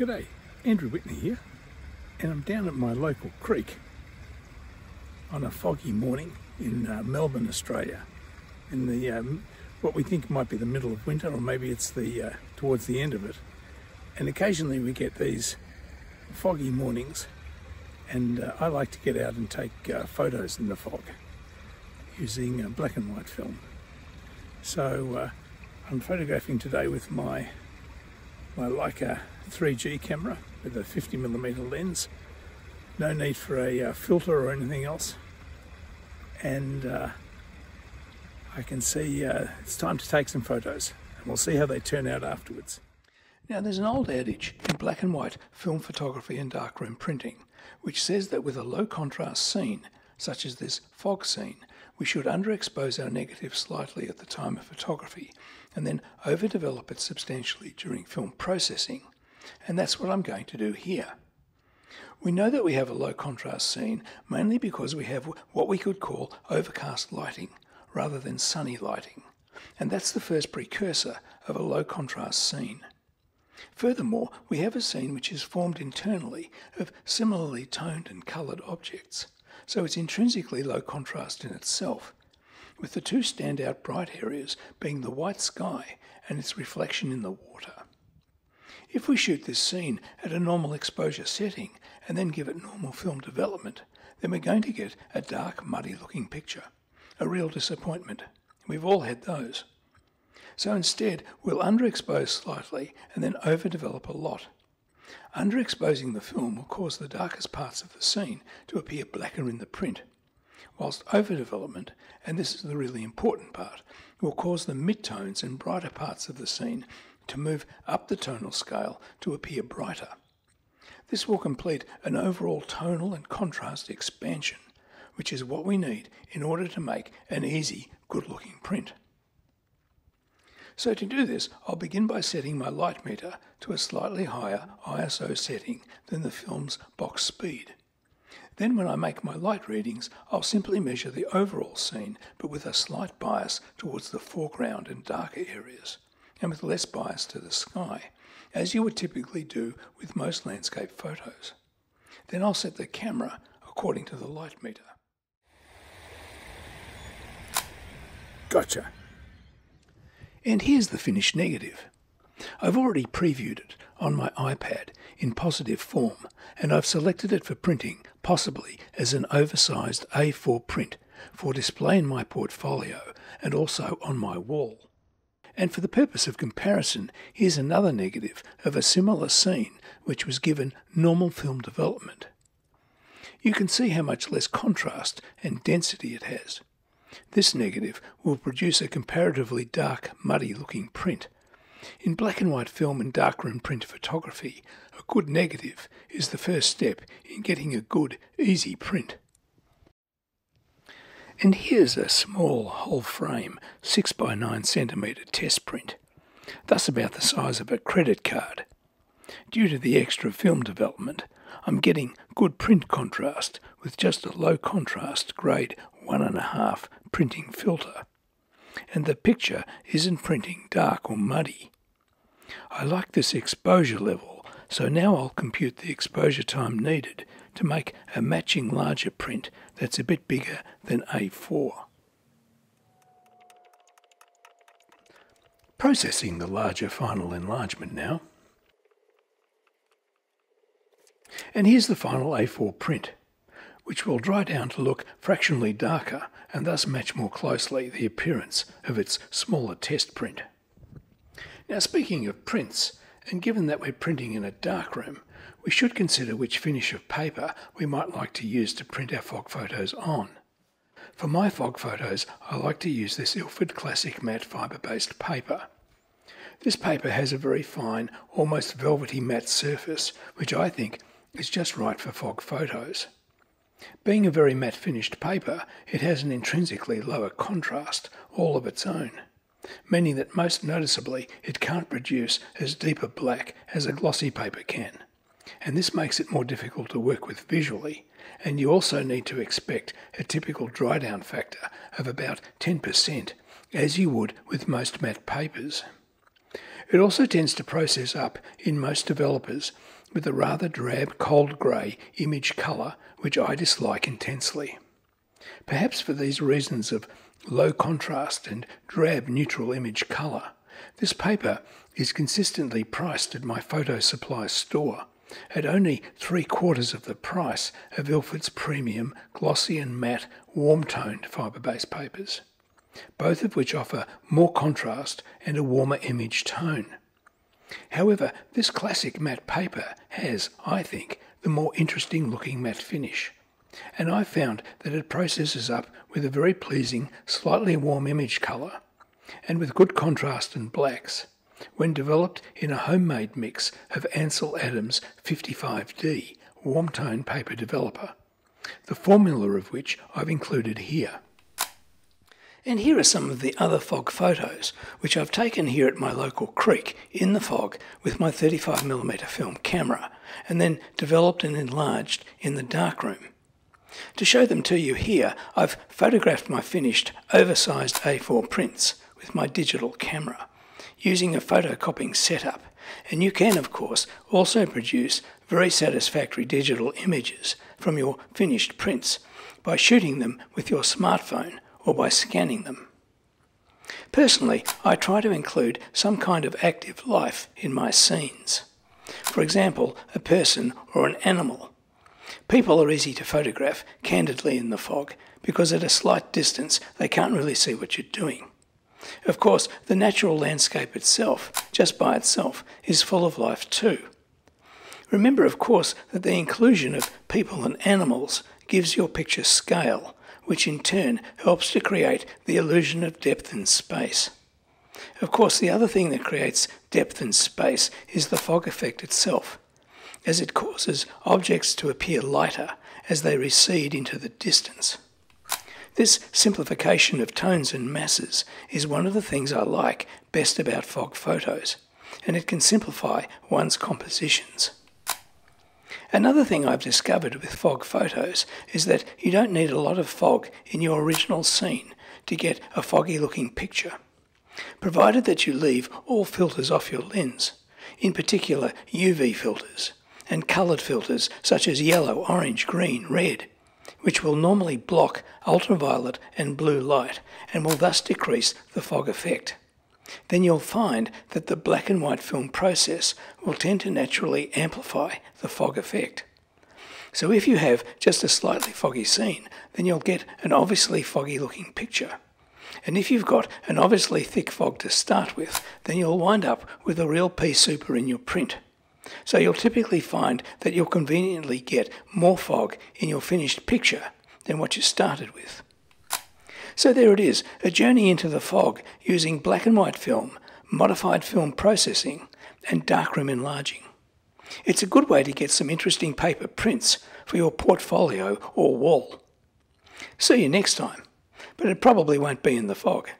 G'day, Andrew Wittner here, and I'm down at my local creek on a foggy morning in uh, Melbourne, Australia, in the um, what we think might be the middle of winter, or maybe it's the uh, towards the end of it. And occasionally we get these foggy mornings, and uh, I like to get out and take uh, photos in the fog using black and white film. So uh, I'm photographing today with my my Leica 3G camera with a 50mm lens. No need for a uh, filter or anything else. And uh, I can see uh, it's time to take some photos and we'll see how they turn out afterwards. Now, there's an old adage in black and white film photography and darkroom printing which says that with a low contrast scene, such as this fog scene, we should underexpose our negative slightly at the time of photography and then overdevelop it substantially during film processing. And that's what I'm going to do here. We know that we have a low contrast scene mainly because we have what we could call overcast lighting rather than sunny lighting. And that's the first precursor of a low contrast scene. Furthermore, we have a scene which is formed internally of similarly toned and coloured objects, so it's intrinsically low contrast in itself, with the two standout bright areas being the white sky and its reflection in the water. If we shoot this scene at a normal exposure setting and then give it normal film development, then we're going to get a dark, muddy looking picture. A real disappointment. We've all had those. So instead, we'll underexpose slightly and then overdevelop a lot. Underexposing the film will cause the darkest parts of the scene to appear blacker in the print, whilst overdevelopment, and this is the really important part, will cause the midtones and brighter parts of the scene to move up the tonal scale to appear brighter. This will complete an overall tonal and contrast expansion, which is what we need in order to make an easy, good looking print. So to do this, I'll begin by setting my light meter to a slightly higher ISO setting than the film's box speed. Then when I make my light readings, I'll simply measure the overall scene, but with a slight bias towards the foreground and darker areas, and with less bias to the sky, as you would typically do with most landscape photos. Then I'll set the camera according to the light meter. Gotcha. And here's the finished negative. I've already previewed it on my iPad in positive form, and I've selected it for printing, possibly as an oversized A4 print for display in my portfolio and also on my wall. And for the purpose of comparison, here's another negative of a similar scene which was given normal film development. You can see how much less contrast and density it has. This negative will produce a comparatively dark, muddy looking print. In black and white film and darkroom print photography, a good negative is the first step in getting a good, easy print. And here's a small whole frame 6 by 9 centimetre test print, thus about the size of a credit card. Due to the extra film development, I'm getting good print contrast with just a low contrast grade 1.5 printing filter. And the picture isn't printing dark or muddy. I like this exposure level, so now I'll compute the exposure time needed to make a matching larger print that's a bit bigger than A4. Processing the larger final enlargement now. And here's the final A4 print which will dry down to look fractionally darker and thus match more closely the appearance of its smaller test print. Now, speaking of prints, and given that we're printing in a darkroom, we should consider which finish of paper we might like to use to print our fog photos on. For my fog photos, I like to use this Ilford Classic matte fibre-based paper. This paper has a very fine, almost velvety matte surface, which I think is just right for fog photos. Being a very matte finished paper, it has an intrinsically lower contrast all of its own, meaning that most noticeably it can't produce as deep a black as a glossy paper can. And this makes it more difficult to work with visually, and you also need to expect a typical dry down factor of about 10%, as you would with most matte papers. It also tends to process up in most developers with a rather drab cold grey image colour which I dislike intensely. Perhaps for these reasons of low contrast and drab neutral image colour, this paper is consistently priced at my photo supply store at only three quarters of the price of Ilford's premium glossy and matte warm toned fibre based papers, both of which offer more contrast and a warmer image tone. However, this classic matte paper has, I think, the more interesting looking matte finish, and I found that it processes up with a very pleasing, slightly warm image colour, and with good contrast and blacks when developed in a homemade mix of Ansel Adams 55D warm tone paper developer, the formula of which I've included here. And here are some of the other fog photos, which I've taken here at my local creek in the fog with my 35mm film camera, and then developed and enlarged in the darkroom. To show them to you here, I've photographed my finished oversized A4 prints with my digital camera using a photocopying setup. And you can, of course, also produce very satisfactory digital images from your finished prints by shooting them with your smartphone or by scanning them. Personally, I try to include some kind of active life in my scenes. For example, a person or an animal. People are easy to photograph candidly in the fog because at a slight distance they can't really see what you're doing. Of course, the natural landscape itself, just by itself, is full of life too. Remember, of course, that the inclusion of people and animals gives your picture scale, which in turn helps to create the illusion of depth and space. Of course, the other thing that creates depth and space is the fog effect itself, as it causes objects to appear lighter as they recede into the distance. This simplification of tones and masses is one of the things I like best about fog photos, and it can simplify one's compositions. Another thing I've discovered with fog photos is that you don't need a lot of fog in your original scene to get a foggy looking picture, provided that you leave all filters off your lens, in particular UV filters and coloured filters such as yellow, orange, green, red, which will normally block ultraviolet and blue light and will thus decrease the fog effect. Then you'll find that the black and white film process will tend to naturally amplify the fog effect. So if you have just a slightly foggy scene, then you'll get an obviously foggy looking picture. And if you've got an obviously thick fog to start with, then you'll wind up with a real pea souper in your print. So you'll typically find that you'll conveniently get more fog in your finished picture than what you started with. So there it is, a journey into the fog using black and white film, modified film processing, and darkroom enlarging. It's a good way to get some interesting paper prints for your portfolio or wall. See you next time, but it probably won't be in the fog.